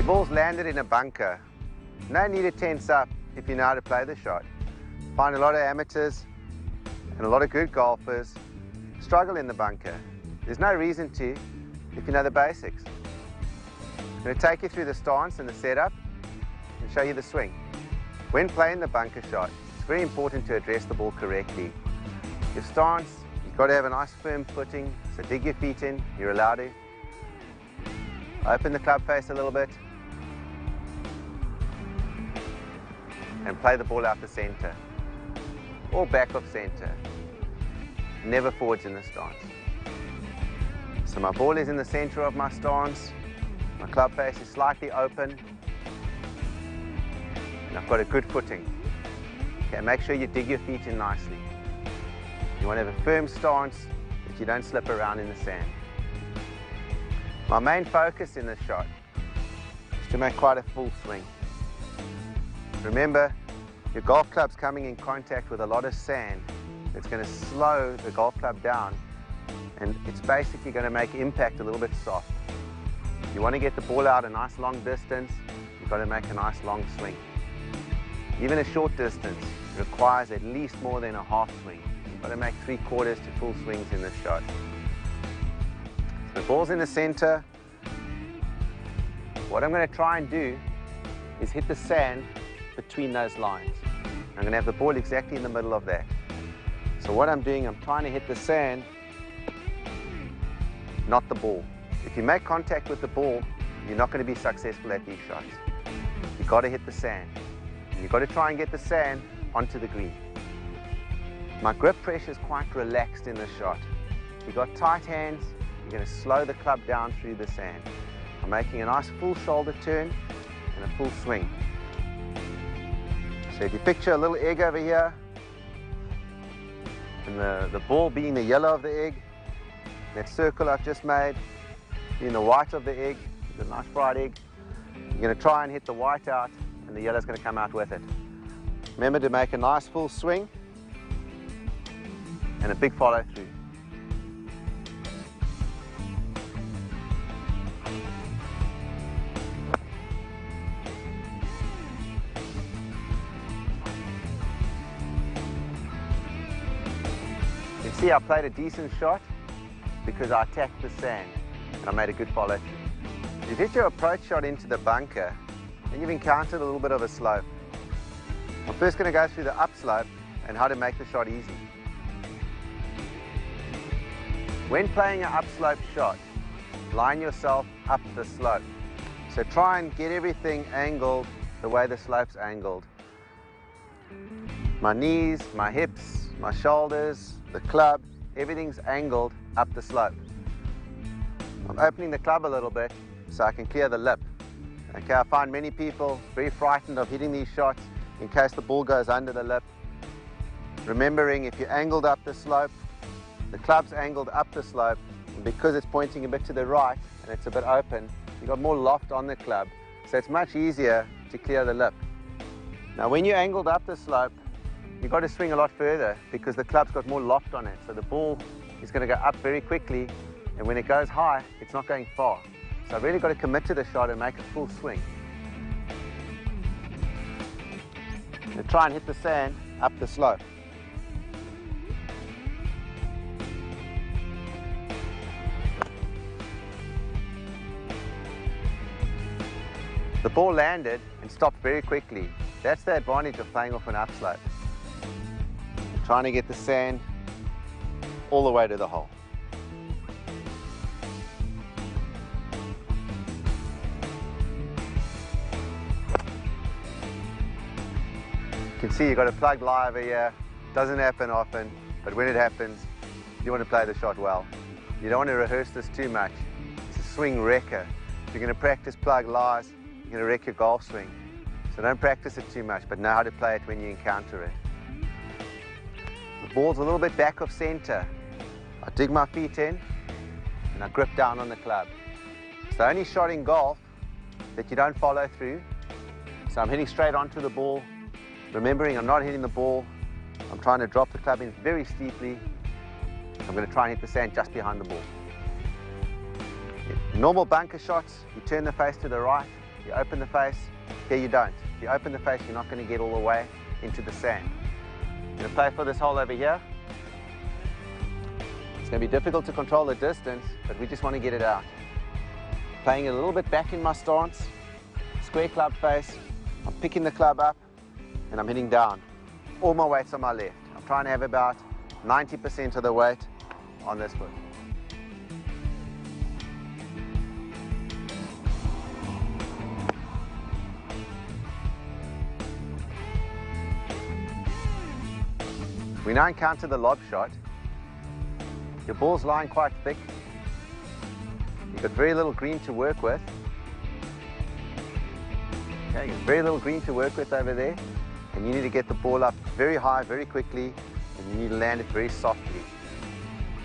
Your ball's landed in a bunker. No need to tense up if you know how to play the shot. Find a lot of amateurs and a lot of good golfers struggle in the bunker. There's no reason to if you know the basics. I'm going to take you through the stance and the setup and show you the swing. When playing the bunker shot, it's very important to address the ball correctly. Your stance, you've got to have a nice firm footing, so dig your feet in, you're allowed to. Open the club face a little bit. And play the ball out the center. Or back of center. Never forwards in the stance. So my ball is in the center of my stance. My club face is slightly open. And I've got a good footing. Okay, make sure you dig your feet in nicely. You want to have a firm stance that you don't slip around in the sand. My main focus in this shot is to make quite a full swing. Remember, your golf club's coming in contact with a lot of sand. It's going to slow the golf club down and it's basically going to make impact a little bit soft. You want to get the ball out a nice long distance, you've got to make a nice long swing. Even a short distance requires at least more than a half swing. You've got to make three quarters to full swings in this shot. The ball's in the center. What I'm going to try and do is hit the sand between those lines. I'm going to have the ball exactly in the middle of that. So what I'm doing, I'm trying to hit the sand, not the ball. If you make contact with the ball, you're not going to be successful at these shots. You've got to hit the sand. You've got to try and get the sand onto the green. My grip pressure is quite relaxed in this shot. If You've got tight hands, you're going to slow the club down through the sand. I'm making a nice full shoulder turn and a full swing. So if you picture a little egg over here, and the, the ball being the yellow of the egg, that circle I've just made being the white of the egg, the nice bright egg, you're going to try and hit the white out and the yellow's going to come out with it. Remember to make a nice full swing and a big follow through. I played a decent shot because I attacked the sand and I made a good follow through. You've hit your approach shot into the bunker and you've encountered a little bit of a slope. I'm first going to go through the upslope and how to make the shot easy. When playing an upslope shot, line yourself up the slope. So try and get everything angled the way the slope's angled. My knees, my hips, my shoulders, the club, everything's angled up the slope. I'm opening the club a little bit so I can clear the lip. Okay, I find many people very frightened of hitting these shots in case the ball goes under the lip. Remembering if you're angled up the slope, the club's angled up the slope, and because it's pointing a bit to the right and it's a bit open, you've got more loft on the club, so it's much easier to clear the lip. Now when you're angled up the slope, you've got to swing a lot further because the club's got more loft on it, so the ball is going to go up very quickly, and when it goes high, it's not going far. So I've really got to commit to the shot and make a full swing. And try and hit the sand up the slope. The ball landed and stopped very quickly. That's the advantage of playing off an upslope. Trying to get the sand all the way to the hole. You can see you've got a plugged lie over here. Doesn't happen often, but when it happens, you want to play the shot well. You don't want to rehearse this too much. It's a swing wrecker. If you're going to practice plug lies, you're going to wreck your golf swing. So don't practice it too much, but know how to play it when you encounter it. The ball's a little bit back of center. I dig my feet in and I grip down on the club. It's the only shot in golf that you don't follow through. So I'm hitting straight onto the ball, remembering I'm not hitting the ball. I'm trying to drop the club in very steeply. I'm going to try and hit the sand just behind the ball. Normal bunker shots, you turn the face to the right, you open the face, here you don't. If you open the face, you're not going to get all the way into the sand. Play for this hole over here. It's going to be difficult to control the distance, but we just want to get it out. Playing a little bit back in my stance, square club face. I'm picking the club up and I'm hitting down. All my weight's on my left. I'm trying to have about 90% of the weight on this foot. We now encounter the lob shot. Your ball's lying quite thick. You've got very little green to work with. Okay, you've got very little green to work with over there. And you need to get the ball up very high, very quickly, and you need to land it very softly.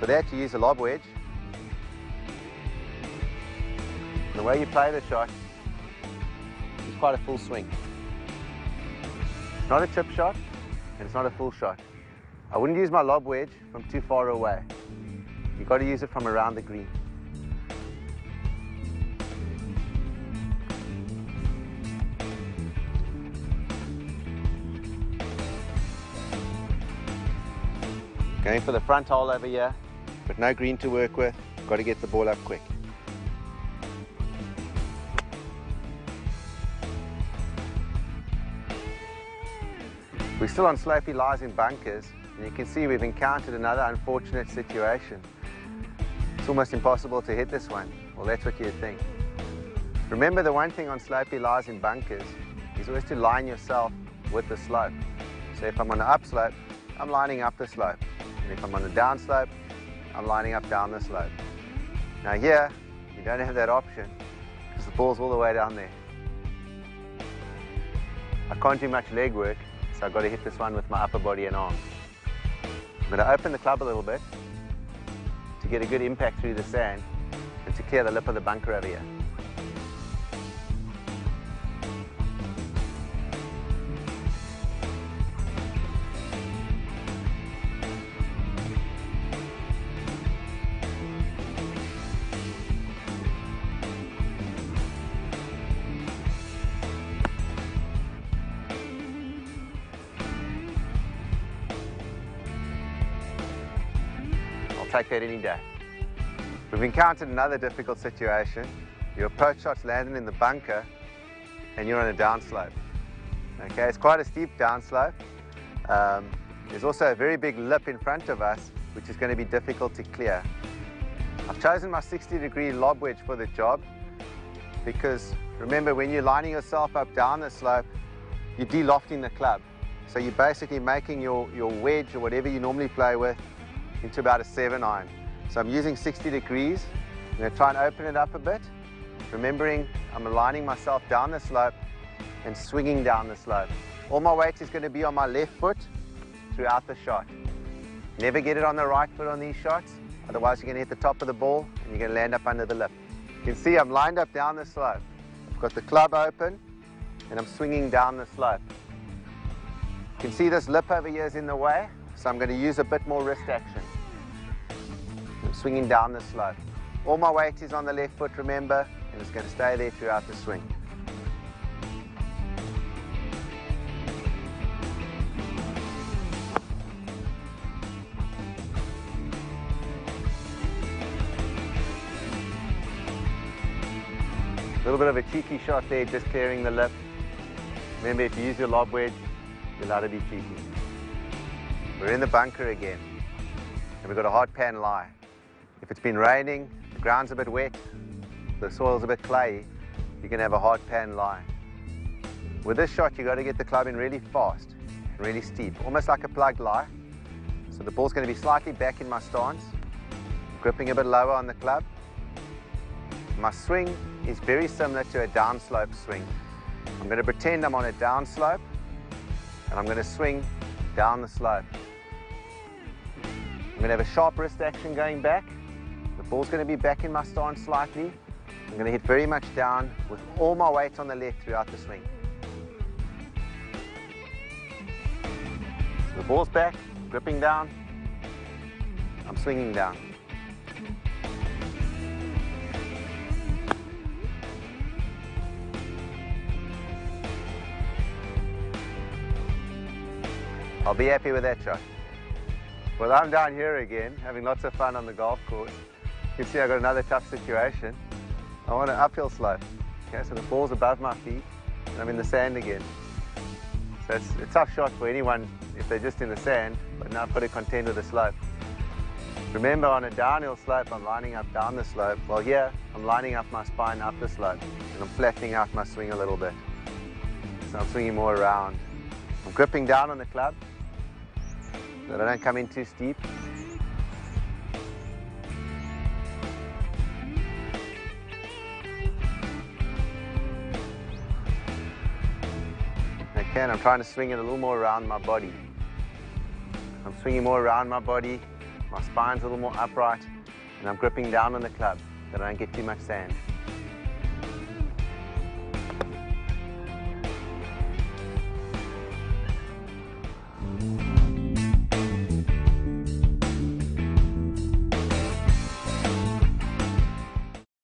For that, you use a lob wedge. And the way you play the shot is quite a full swing. It's not a chip shot, and it's not a full shot. I wouldn't use my lob wedge from too far away. You've got to use it from around the green. Going for the front hole over here, but no green to work with. Got to get the ball up quick. We're still on slopey lies in bunkers, and you can see we've encountered another unfortunate situation. It's almost impossible to hit this one. Well, that's what you'd think. Remember the one thing on slopey lies in bunkers is always to line yourself with the slope. So if I'm on the upslope, I'm lining up the slope. And if I'm on the downslope, I'm lining up down the slope. Now here, you don't have that option because the ball's all the way down there. I can't do much leg work, so I've got to hit this one with my upper body and arms. I'm going to open the club a little bit to get a good impact through the sand and to clear the lip of the bunker over here. Take that any day. We've encountered another difficult situation. Your approach shot's landing in the bunker and you're on a downslope. Okay, it's quite a steep downslope. Um, there's also a very big lip in front of us, which is going to be difficult to clear. I've chosen my 60 degree lob wedge for the job because remember when you're lining yourself up down the slope, you're de-lofting the club. So you're basically making your, your wedge or whatever you normally play with into about a seven iron. So I'm using 60 degrees. I'm going to try and open it up a bit, remembering I'm aligning myself down the slope and swinging down the slope. All my weight is going to be on my left foot throughout the shot. Never get it on the right foot on these shots, otherwise you're going to hit the top of the ball and you're going to land up under the lip. You can see I'm lined up down the slope. I've got the club open and I'm swinging down the slope. You can see this lip over here is in the way, so I'm going to use a bit more wrist action. Swinging down the slope. All my weight is on the left foot, remember, and it's going to stay there throughout the swing. A little bit of a cheeky shot there, just clearing the lip. Remember, if you use your lob wedge, you're allowed to be cheeky. We're in the bunker again, and we've got a hard pan lie. If it's been raining, the ground's a bit wet, the soil's a bit clayey, you can have a hard pan lie. With this shot, you've got to get the club in really fast really steep, almost like a plugged lie. So the ball's going to be slightly back in my stance, gripping a bit lower on the club. My swing is very similar to a downslope swing. I'm going to pretend I'm on a downslope, and I'm going to swing down the slope. I'm going to have a sharp wrist action going back. Ball's going to be back in my stance slightly. I'm going to hit very much down with all my weight on the left throughout the swing. The ball's back, gripping down. I'm swinging down. I'll be happy with that shot. Well, I'm down here again, having lots of fun on the golf course. You can see I've got another tough situation. I want an uphill slope. Okay, so the ball's above my feet, and I'm in the sand again. So it's a tough shot for anyone if they're just in the sand, but now I've got to contend with the slope. Remember, on a downhill slope, I'm lining up down the slope. Well, here, I'm lining up my spine up the slope, and I'm flattening out my swing a little bit. So I'm swinging more around. I'm gripping down on the club, so that I don't come in too steep. And I'm trying to swing it a little more around my body. I'm swinging more around my body, my spine's a little more upright, and I'm gripping down on the club that I don't get too much sand.